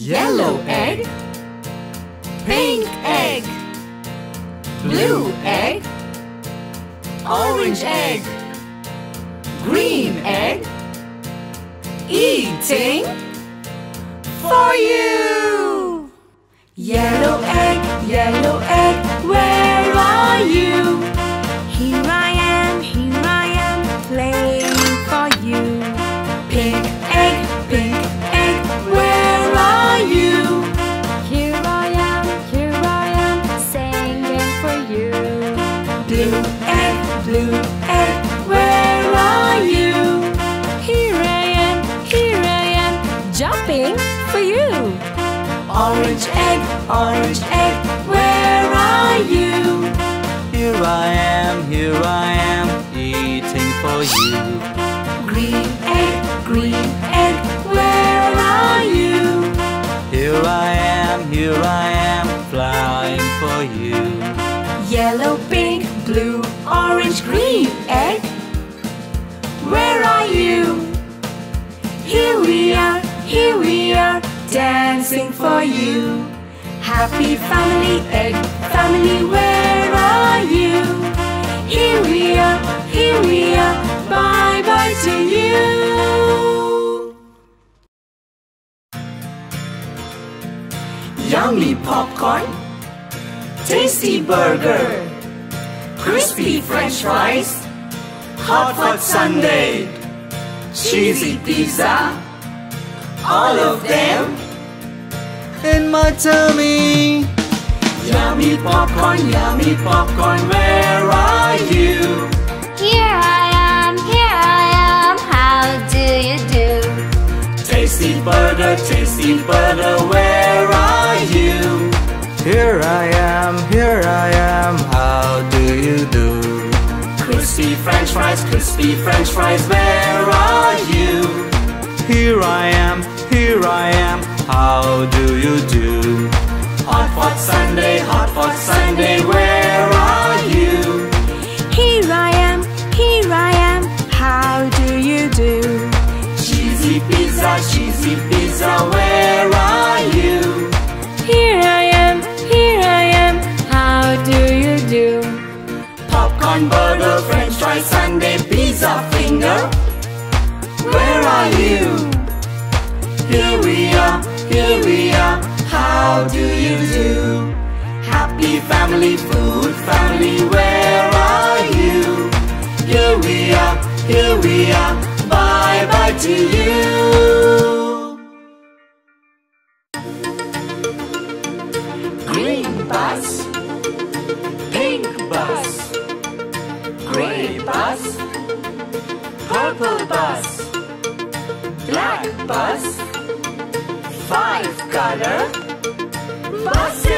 Yellow egg. Pink egg. Blue egg. Orange egg. Green egg. Eating for you. Yellow egg, yellow egg, where are you? Here I flying for you. Yellow, pink, blue, orange, green egg, where are you? Here we are, here we are, dancing for you. Happy family, egg family, where are you? Here we are, here we are, bye bye to you. Yummy popcorn, tasty burger, crispy french fries, hot hot sundae, cheesy pizza, all of them. In my tummy, Yummy popcorn, yummy popcorn, where are you? Here I am, here I am, how do you do? Tasty burger, tasty burger, where are you? Here I am, here I am, how do you do? Crispy french fries, crispy french fries, where are you? Here I am, here I am, how do you do? Hot hot sundae, hot hot sundae, where are you? Here I am, here I am, how do you do? Cheesy pizza, cheesy pizza, are, here we are, how do you do? Happy family, food family, where are you? Here we are, here we are, bye bye to you. Green bus, pink bus, gray bus, purple bus, black bus, color buses.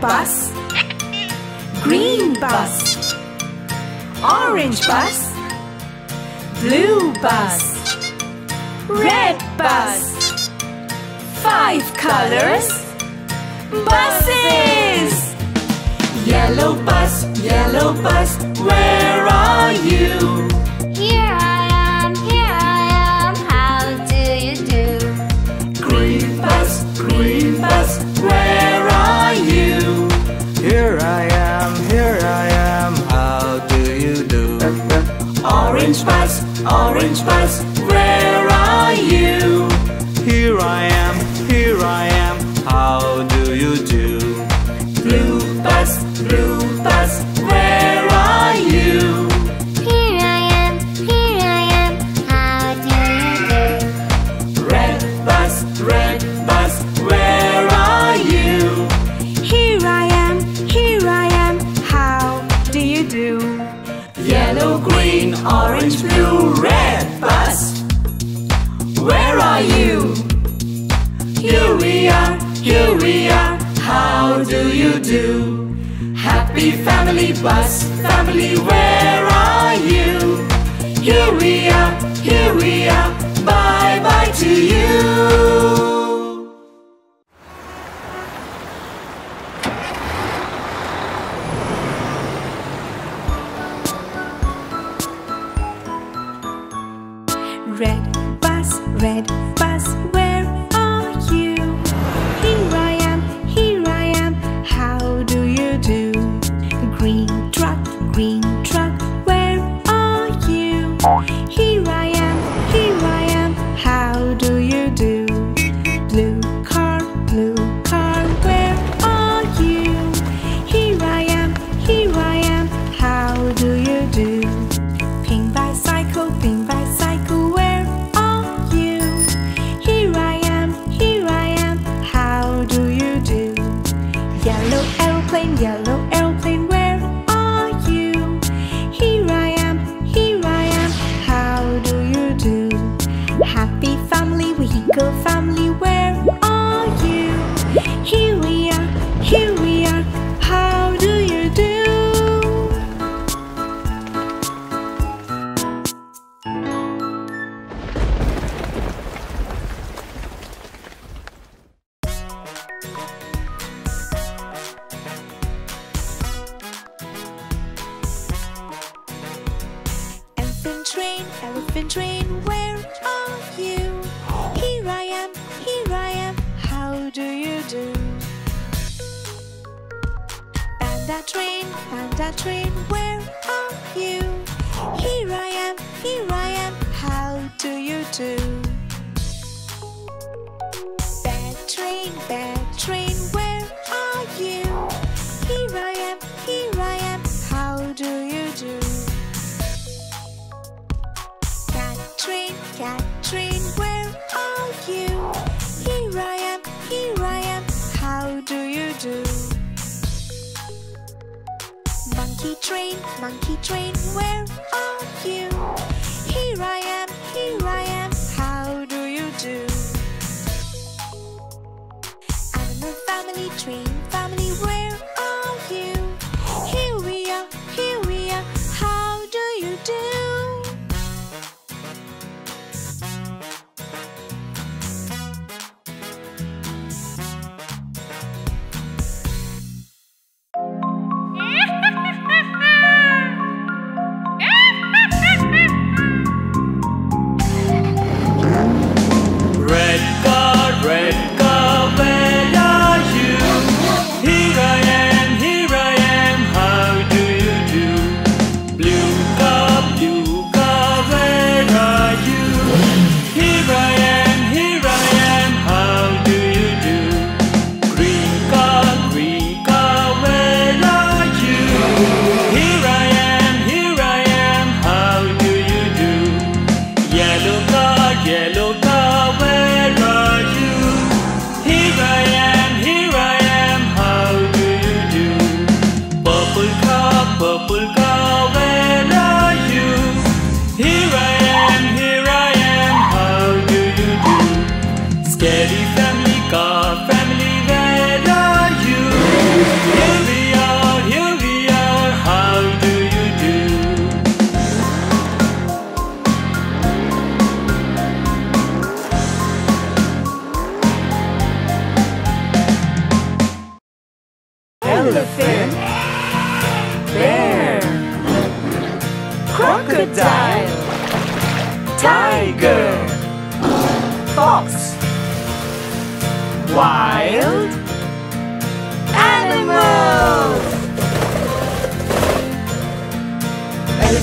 Bus, green bus, orange bus, blue bus, red bus, five colors, buses. Yellow bus, yellow bus, where are you? orange bus. bus. Family, where are you? Here we are, here we are, bye bye to you. Red bus, red bus, Dolphin train, where are you? Here I am, here I am, how do you do? Panda train, panda train, where are you? Here I am, here I am, how do you do? train, monkey train, where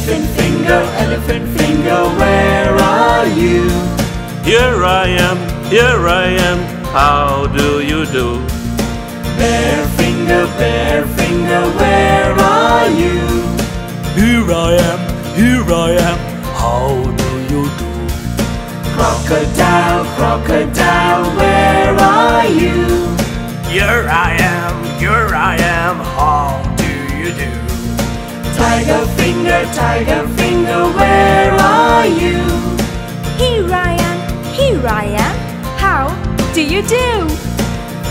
Elephant finger, elephant finger, where are you? Here I am, here I am, how do you do? Bear finger, bear finger, where are you? Here I am, here I am, how do you do? Crocodile, crocodile, where are you? Here I am. Tiger finger, tiger finger, where are you? Here I am, here I am. How do you do?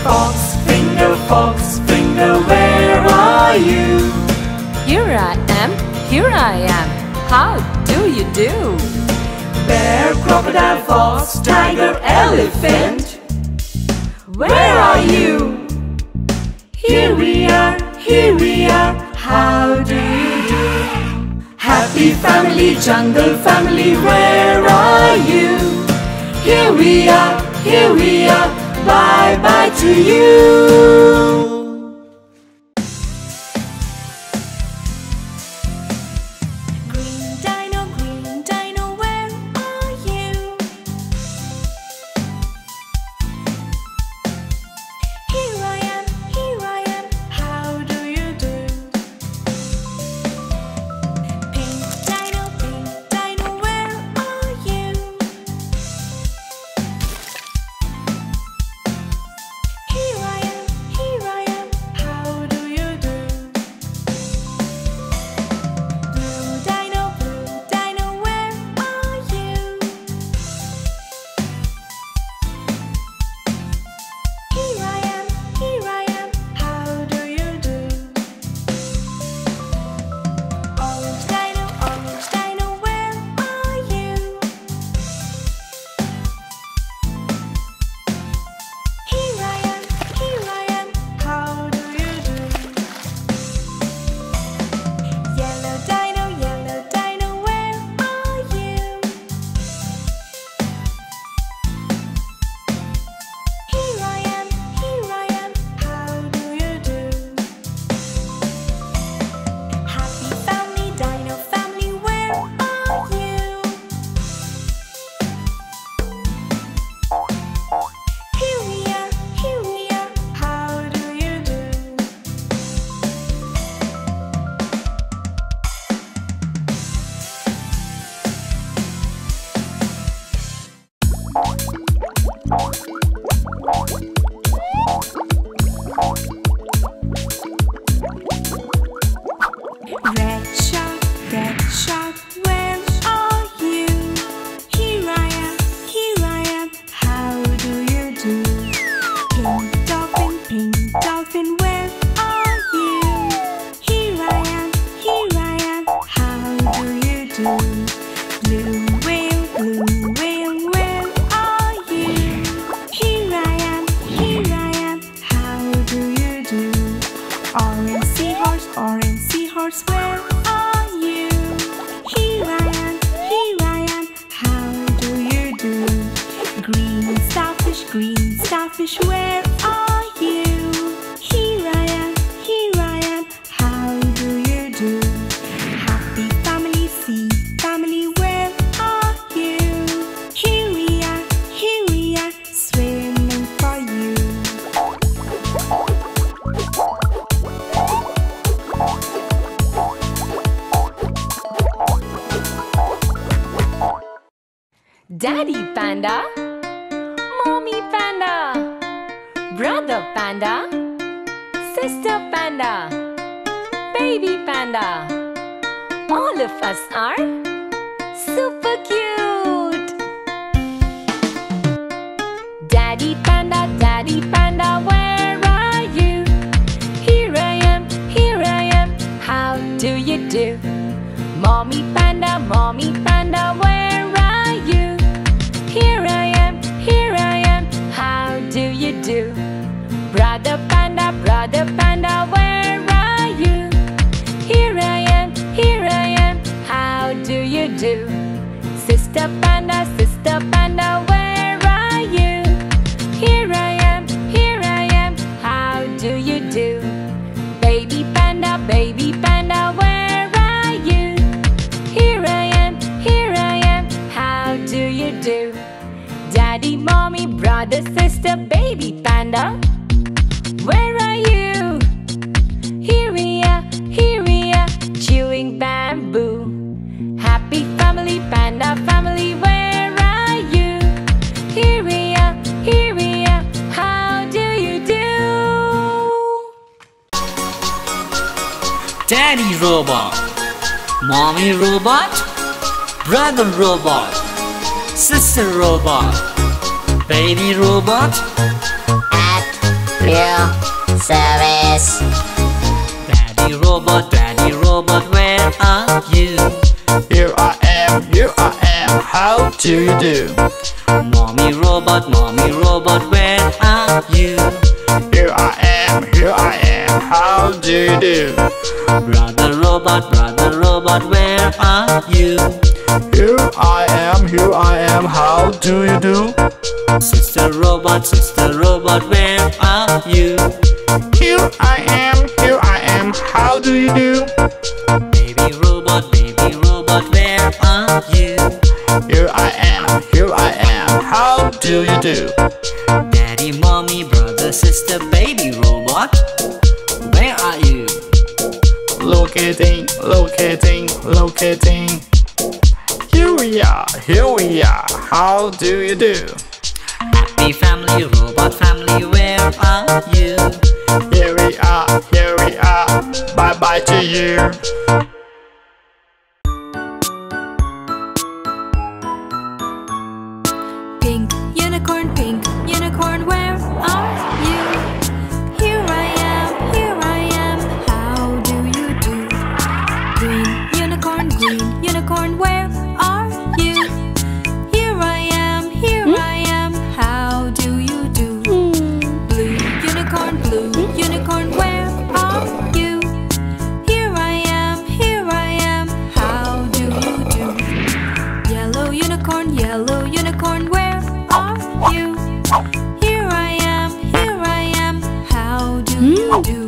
Fox finger, fox finger, where are you? Here I am, here I am. How do you do? Bear, crocodile, fox, tiger, elephant. Where are you? Here we are, here we are. How do you do? Happy family, jungle family, where are you? Here we are, here we are. Bye bye to you. Red where are you? Here I am, here I am. How do you do? Happy family, sea family, where are you? Here we are, here we are, swimming for you. Daddy panda, brother panda, sister panda, baby panda. All of us are super cute. Daddy panda, daddy panda, where are you? Here I am, here I am. How do you do? Mommy panda, mommy panda, sister, baby panda. Where are you? Here we are, here we are, chewing bamboo. Happy family, panda family, where are you? Here we are, here we are, how do you do? Daddy robot, mommy robot, brother robot, sister robot, baby robot, At your service. daddy robot, daddy robot, where are you? Here I am, here I am, how do you do? Mommy robot, mommy robot, where are you? Here I am, here I am, how do you do? Brother robot, brother robot, where are you? Here I am, here I am, how do you do? Sister robot, sister robot, where are you? Here I am, here I am, how do you do? Baby robot, baby robot, where are you? Here I am, here I am, how do you do? How do you do? Happy family, robot family, where are you? Here we are, here we are, bye bye to you. Do?